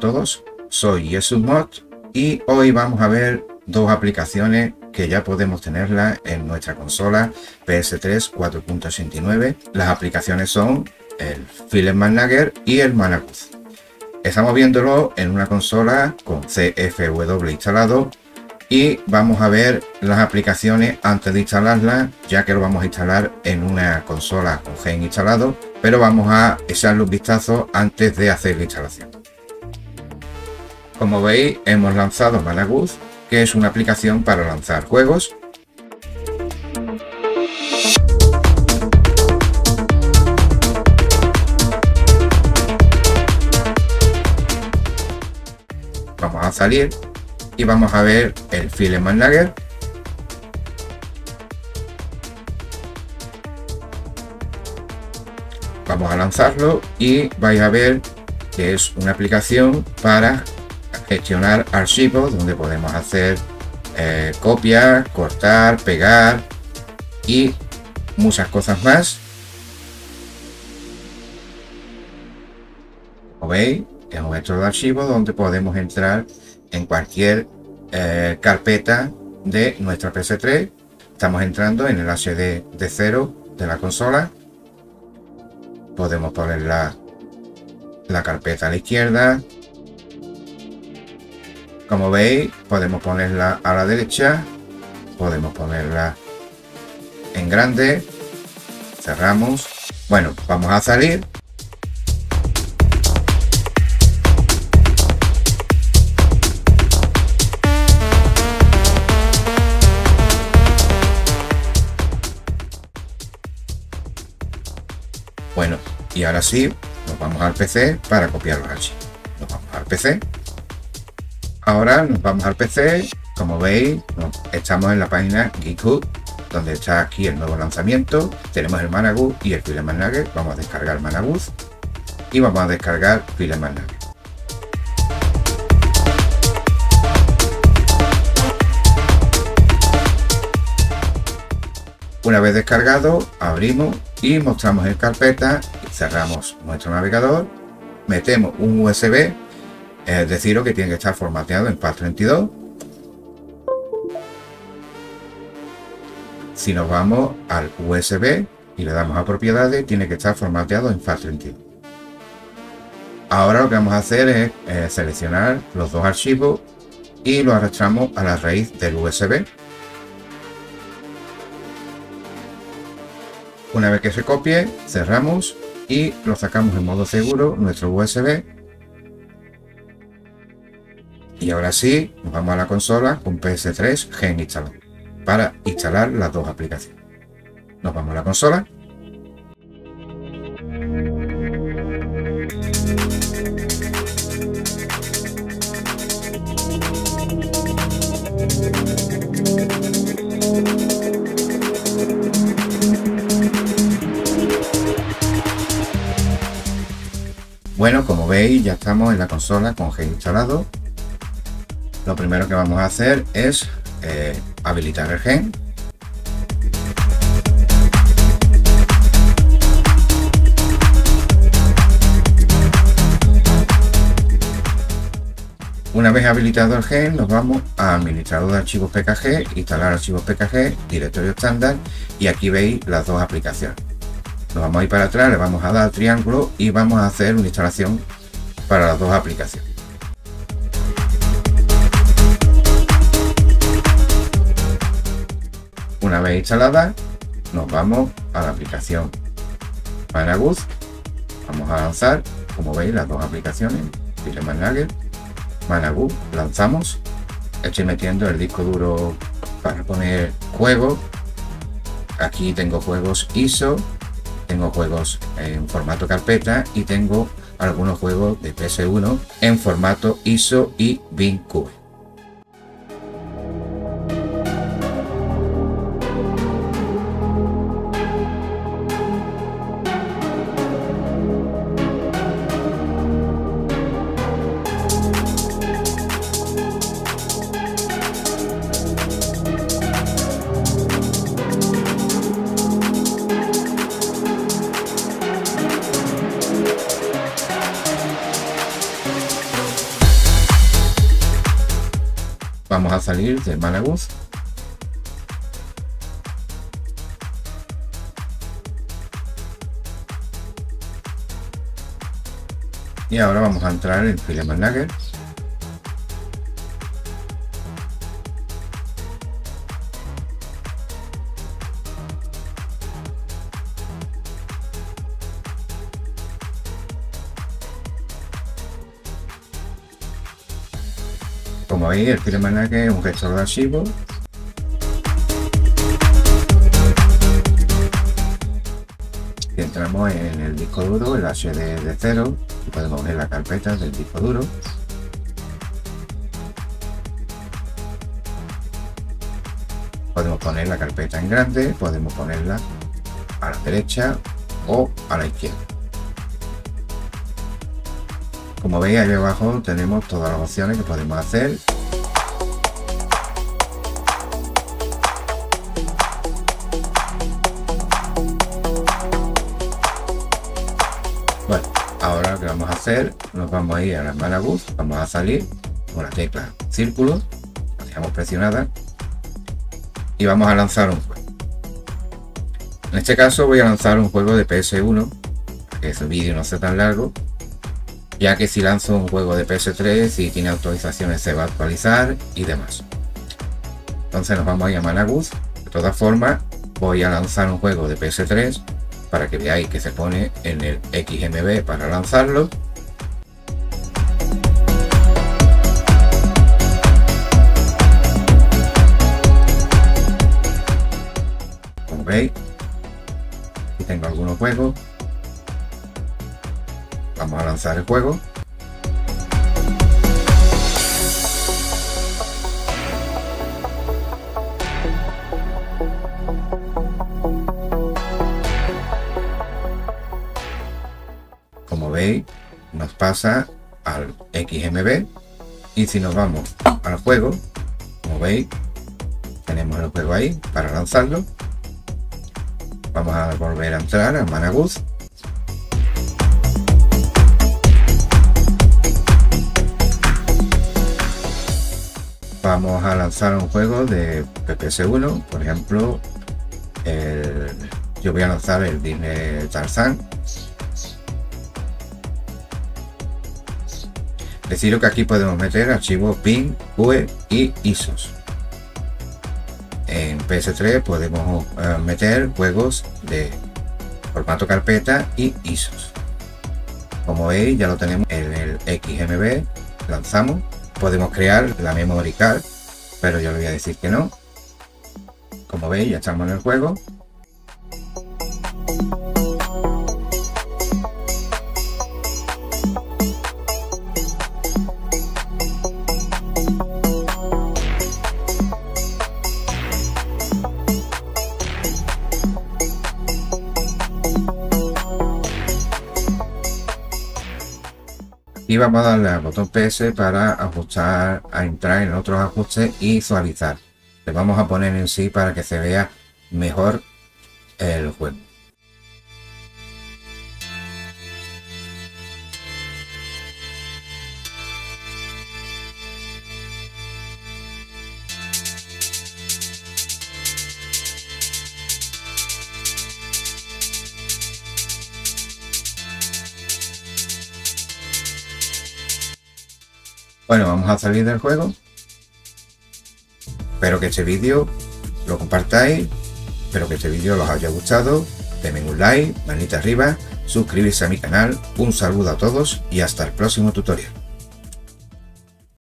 todos, soy YesUmod y hoy vamos a ver dos aplicaciones que ya podemos tenerlas en nuestra consola PS3 4.69. Las aplicaciones son el Film Manager y el Managuz. Estamos viéndolo en una consola con CFW instalado y vamos a ver las aplicaciones antes de instalarlas ya que lo vamos a instalar en una consola con Gen instalado pero vamos a echarle un vistazo antes de hacer la instalación como veis hemos lanzado Managuz que es una aplicación para lanzar juegos. Vamos a salir y vamos a ver el Film Manager vamos a lanzarlo y vais a ver que es una aplicación para gestionar archivos donde podemos hacer eh, copias, cortar, pegar y muchas cosas más. Como veis, es un gestor de archivos donde podemos entrar en cualquier eh, carpeta de nuestra PS3. Estamos entrando en el HD de cero de la consola. Podemos poner la, la carpeta a la izquierda. Como veis, podemos ponerla a la derecha. Podemos ponerla en grande. Cerramos. Bueno, vamos a salir Bueno, y ahora sí, nos vamos al PC para copiar los archivos. Nos vamos al PC. Ahora nos vamos al PC. Como veis, estamos en la página GitHub, donde está aquí el nuevo lanzamiento. Tenemos el Managuz y el Film Manager. Vamos a descargar Managuz y vamos a descargar Film Manager. Una vez descargado, abrimos y mostramos en carpeta, cerramos nuestro navegador, metemos un USB, es decir, que tiene que estar formateado en FAT32. Si nos vamos al USB y le damos a propiedades, tiene que estar formateado en FAT32. Ahora lo que vamos a hacer es eh, seleccionar los dos archivos y lo arrastramos a la raíz del USB. Una vez que se copie, cerramos y lo sacamos en modo seguro, nuestro USB. Y ahora sí, nos vamos a la consola con PS3 Gen instalado para instalar las dos aplicaciones. Nos vamos a la consola. Bueno, como veis ya estamos en la consola con Gen instalado. Lo primero que vamos a hacer es eh, habilitar el Gen. Una vez habilitado el Gen, nos vamos a administrador de archivos PKG, instalar archivos PKG, directorio estándar y aquí veis las dos aplicaciones. Nos vamos a ir para atrás, le vamos a dar triángulo y vamos a hacer una instalación para las dos aplicaciones. Una vez instalada, nos vamos a la aplicación Managuz. Vamos a lanzar, como veis, las dos aplicaciones, Film Manager, Managuz, lanzamos. Estoy metiendo el disco duro para poner juegos. Aquí tengo juegos ISO, tengo juegos en formato carpeta y tengo algunos juegos de PS1 en formato ISO y BINCube. Salir del Malaguz. Y ahora vamos a entrar en Fileman Lager. Como veis, el Filemanaque es un gestor de archivos. Entramos en el disco duro, el HD de cero, podemos ver la carpeta del disco duro. Podemos poner la carpeta en grande, podemos ponerla a la derecha o a la izquierda. Como veis ahí abajo tenemos todas las opciones que podemos hacer. Bueno, ahora lo que vamos a hacer, nos vamos a ir a la Malaguz, vamos a salir con la tecla círculo, la dejamos presionada y vamos a lanzar un juego. En este caso voy a lanzar un juego de PS1, para que ese vídeo no sea tan largo ya que si lanzo un juego de PS3 y tiene actualizaciones se va a actualizar y demás. Entonces nos vamos a llamar a Guz. De todas formas, voy a lanzar un juego de PS3 para que veáis que se pone en el XMB para lanzarlo. Como veis, aquí tengo algunos juegos Vamos a lanzar el juego. Como veis, nos pasa al XMB y si nos vamos al juego, como veis, tenemos el juego ahí para lanzarlo. Vamos a volver a entrar a Managuz vamos a lanzar un juego de PPS1, por ejemplo, yo voy a lanzar el Disney Tarzan. Deciros que aquí podemos meter archivos PIN, UE y ISOs. En PS3 podemos eh, meter juegos de formato carpeta y ISOs. Como veis ya lo tenemos en el XMB, lanzamos podemos crear la memory card, pero yo le voy a decir que no. Como veis, ya estamos en el juego. Y vamos a darle al botón PS para ajustar, a entrar en otros ajustes y suavizar. Le vamos a poner en sí para que se vea mejor el juego. Bueno, vamos a salir del juego. Espero que este vídeo lo compartáis. Espero que este vídeo os haya gustado. Denme un like, manita arriba, suscribirse a mi canal. Un saludo a todos y hasta el próximo tutorial.